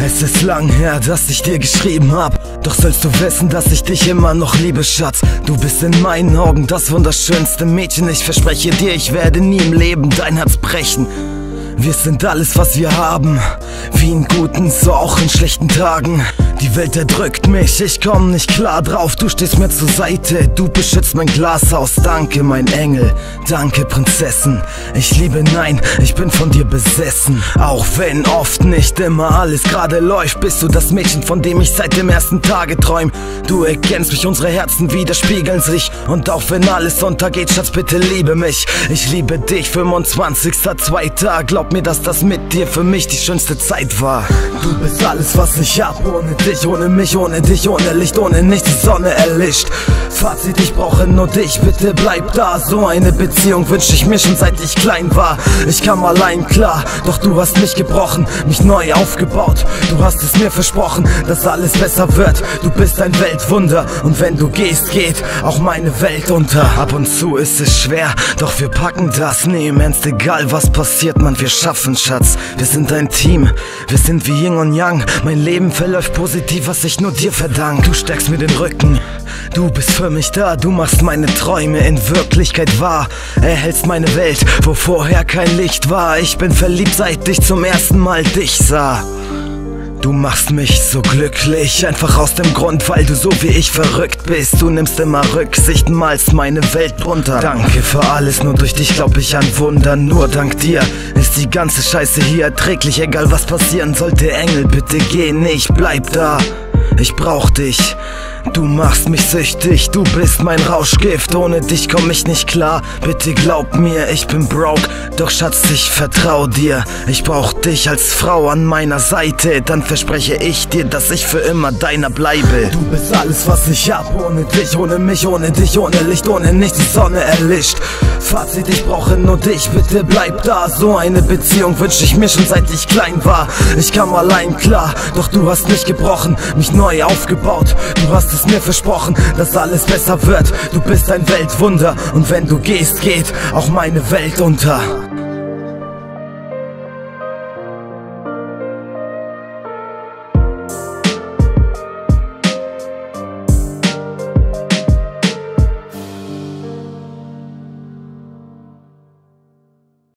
Es ist lang her, dass ich dir geschrieben hab. Doch sollst du wissen, dass ich dich immer noch liebe, Schatz. Du bist in meinen Augen das wunderschönste Mädchen. Ich verspreche dir, ich werde nie im Leben dein Herz brechen. Wir sind alles, was wir haben. Wie in guten, so auch in schlechten Tagen. Die Welt erdrückt mich, ich komm nicht klar drauf. Du stehst mir zur Seite, du beschützt mein Glashaus. Danke, mein Engel, danke, Prinzessin. Ich liebe, nein, ich bin von dir besessen. Auch wenn oft nicht immer alles gerade läuft, bist du das Mädchen, von dem ich seit dem ersten Tage träum. Du erkennst mich, unsere Herzen widerspiegeln sich. Und auch wenn alles untergeht, Schatz, bitte liebe mich. Ich liebe dich, 25.2. Glaub mir, dass das mit dir für mich die schönste Zeit war. Du bist alles, was ich hab, ohne dich, ohne mich, ohne dich, ohne Licht, ohne nichts, die Sonne erlischt. Fazit, ich brauche nur dich, bitte bleib da. So eine Beziehung wünsche ich mir schon seit ich klein war. Ich kam allein klar, doch du hast mich gebrochen, mich neu aufgebaut. Du hast es mir versprochen, dass alles besser wird. Du bist ein Weltwunder und wenn du gehst, geht auch meine Welt unter. Ab und zu ist es schwer, doch wir packen das. Nee, im Ernst, egal was passiert, man, wir schaffen, Schatz. Wir sind ein Team, wir sind wie Yin und Yang. Mein Leben verläuft positiv, was ich nur dir verdank. Du stärkst mir den Rücken, du bist für mich da. Du machst meine Träume in Wirklichkeit wahr. Erhältst meine Welt, wo vorher kein Licht war. Ich bin verliebt, seit ich zum ersten Mal dich sah. Du machst mich so glücklich, einfach aus dem Grund, weil du so wie ich verrückt bist. Du nimmst immer Rücksicht, malst meine Welt bunter. Danke für alles, nur durch dich glaub ich an Wunder. Nur dank dir ist die ganze Scheiße hier erträglich. Egal was passieren sollte, Engel, bitte geh nicht, bleib da. Ich brauch dich. Du machst mich süchtig, du bist mein Rauschgift. Ohne dich komm ich nicht klar. Bitte glaub mir, ich bin broke. Doch Schatz, ich vertrau dir. Ich brauch dich als Frau an meiner Seite. Dann verspreche ich dir, dass ich für immer deiner bleibe. Du bist alles, was ich hab. Ohne dich, ohne mich, ohne dich, ohne Licht, ohne nichts. Die Sonne erlischt. Fazit, ich brauche nur dich. Bitte bleib da. So eine Beziehung wünsche ich mir schon seit ich klein war. Ich kam allein klar, doch du hast mich gebrochen, mich neu aufgebaut. Du hast es mir versprochen, dass alles besser wird. Du bist ein Weltwunder und wenn du gehst, geht auch meine Welt unter.